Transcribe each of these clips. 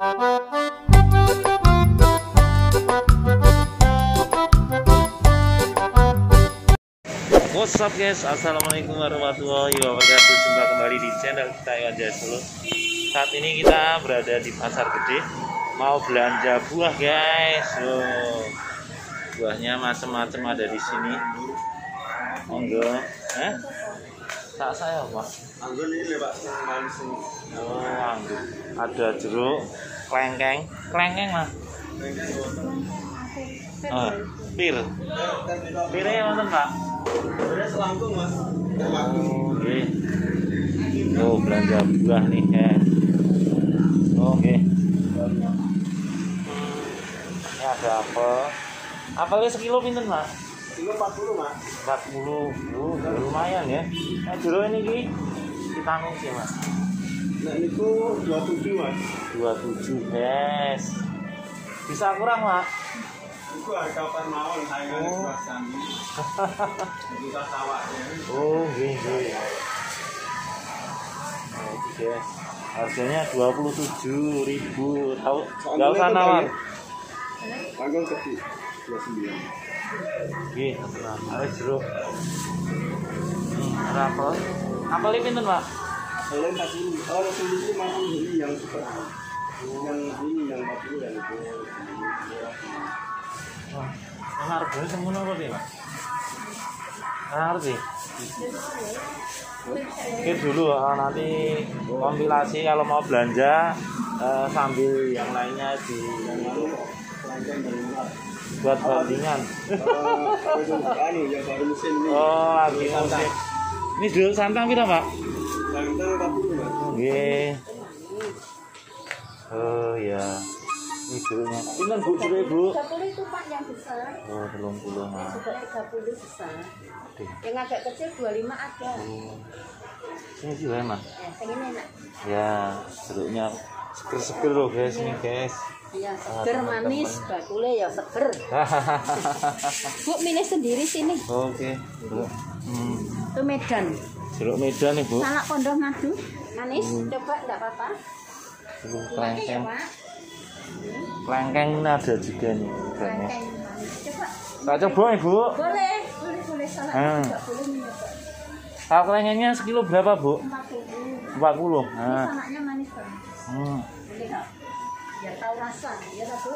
What's up guys, Assalamualaikum warahmatullahi wabarakatuh. Jumpa kembali di channel kita Iwan Jaya Solo Saat ini kita berada di pasar gede. Mau belanja buah guys. Oh, Buahnya macam-macam ada di sini. Monggo. Eh? Tak saya pak. Anggur ini pak. Oh anggur Ada jeruk, klengkeng Klengkeng lah Oh, pir Pirnya nonton pak Ada selangkung mas. Oh, Oke. Oh, belanja buah nih ya. Oke. Ini ada apel. Apelnya sekilo pinten, Pak? Kilo 40 mas. 40. Oh, lumayan ya. Nah, jeruk ini ki kita sih, Mas. Nah ini tuh 27 mas. 27, guys. Bisa kurang, Pak? Itu harga mawon saya kan Oh. oh. sami. Kita sawah ya. Oh, nggih, nggih. Oke, guys. Harganya 27.000. Tahu enggak usah nawar. Anggur kecil 29. Nggih, ada jeruk. Ada apel. Apel ini pinten, Pak? Kalau 40, oh 40 masih ini yang super. Yang ini yang 40 yang itu. Wah, ini harganya semono apa sih? Nggak ngerti. Pikir dulu ah, nanti kompilasi kalau mau belanja eh, sambil yang lainnya di buat bandingan. Oh, anu ini. Oh, lagi musim. Ini dulu santang pira, Pak? Santan 40 mas. Nggih. Oh ya. Ini jeruknya. Bu jeruk, Bu? 30 itu pak yang besar Oh, 30 nah. juga 30 besar Aduh. yang agak kecil 25 ada Oh. Ini enak. ya enak Ya, jeruknya seger-seger loh guys ini guys. ya seger manis bakule ya seger bu milih sendiri sini Oke, Bu. Hmm. itu Medan Jeruk Medan nih, Bu. salak pondok madu manis coba enggak apa-apa Jeruk Dipakai ya kelengkeng. Kelengkeng ini ada juga nih. Kelengkeng coba Tak coba nih, Bu. boleh boleh boleh salak Hmm. juga boleh mencoba Kalau kelengkengnya sekilo berapa, Bu? 40 40. ini Nah. salaknya manis banget Hmm. boleh nggak ya tahu rasa ya bu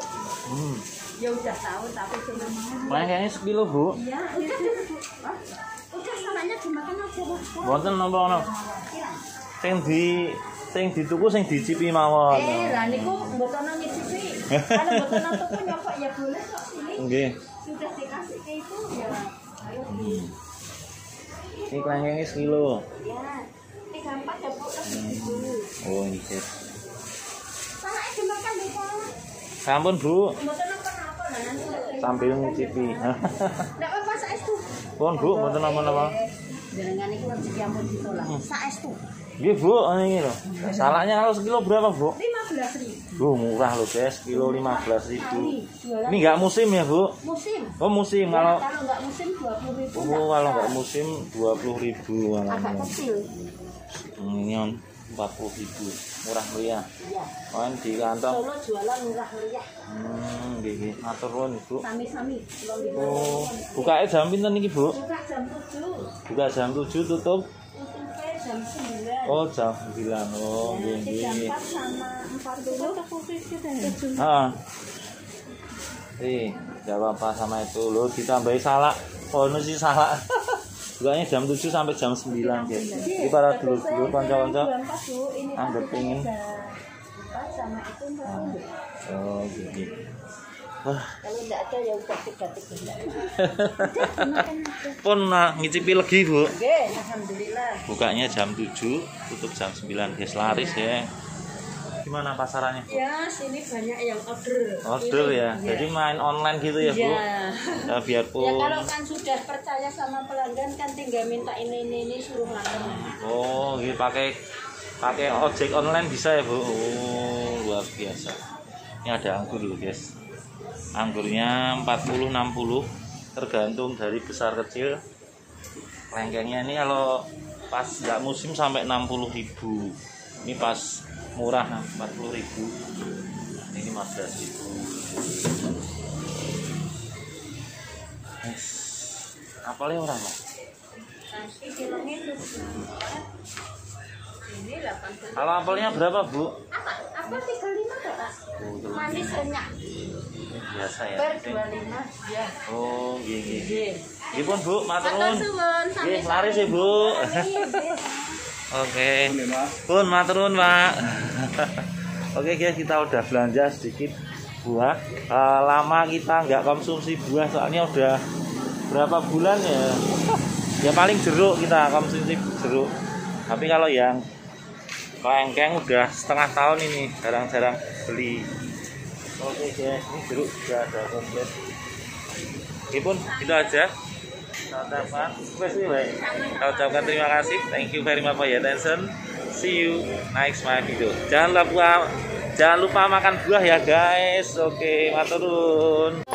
Hmm. ya udah tahu tapi cuma mau Kelengkengnya sekilo, Bu. Iya, udah aja. Wonten napa ono? Sing di sing dituku sing dicipi mawon. Eh, lah niku mboten nyicipi. Kalau mboten tuku nyokok ya boleh kok sini. Nggih. Sudah dikasih ke itu ya. Ayo. Ini kelengkengnya sekilo. Ya. Tiga empat ya, Bu. Dulu. Oh, ini guys. Salahnya dimakan deh, Pak. Sampun, Bu. Mboten apa-apa nanti. saya Sambil makan ngicipi. juga. Nggak apa-apa saestu. Pun, Bu, mboten napa-napa. Jenengan iku rezeki ampun ditolak. Saestu. Nggih, Bu, ini lho. Salahnya kalau sekilo berapa, Bu? 15.000. Bu, murah loh, guys. Kilo 15.000. Kali. Jualan Ini nggak musim ya, Bu? musim. Oh, musim. Ya, Kalau kalau nggak musim 20.000. Oh, kalau nggak musim 20.000 agak kecil. Ini on 40.000. Murah meriah. Kan di kantong. Solo jualan murah meriah. Hmm, nggih nggih. Matur nuwun, Bu. Sami-sami. Oh, bukanya jam pinten iki, Bu? Buka jam 7. Buka jam 7 tutup. Jam 9. Oh, jam 9. Oh, nggih Nanti jam. 4 sama 40. Ah. Eh, enggak apa-apa sama itu loh ditambahi salak. Oh, ini sih salak. Bukanya jam 7 sampai jam 9, guys. Ini para dulu-dulu kanca-kanca 24, Bu. Ini kan anggap pengen. 40. Oh, gitu. Wah, Kalau enggak ada ya udah pun nah, ngicipi lagi, Bu. Alhamdulillah. Bukanya jam 7, tutup jam 9, guys. Laris ya. Gimana pasarannya? Ya, sini banyak yang order. Order Ini, ya. Jadi main online gitu ya, Bu. Iya. Ya, biarpun Ya kalau kan sudah percaya sama pelanggan kan tinggal minta ini ini ini suruh nganter. Oh, gitu pakai pakai ojek online bisa ya, Bu? Oh, luar biasa. Ini ada anggur loh, guys. Anggurnya 40 60 tergantung dari besar kecil. Lengkengnya ini kalau pas nggak musim sampai 60.000. Ini pas murah 40.000. Yes. Apalnya orang mas? Nanti kilonya itu Ini 80. Kalau apelnya berapa bu? Apa? Apa 35 Kak? Manis renyah. Biasa ya. Per 25 ya. Oh, gini. Nggih. Gini pun bu, matur nuwun. Nggih, laris ya bu. Oke. Mas. Pun nuwun, Pak. Oke guys, kita udah belanja sedikit buah. Eh, lama kita nggak konsumsi buah soalnya udah berapa bulan ya? Ya paling jeruk kita konsumsi jeruk. Tapi kalau yang kelengkeng udah setengah tahun ini jarang-jarang beli. Oke guys, ini jeruk juga ada komplit. Oke pun itu aja. Kita ucapkan, terima kasih. Thank you very much for your attention. See you next my video. Jangan lupa jangan lupa makan buah ya guys. Oke, maturun.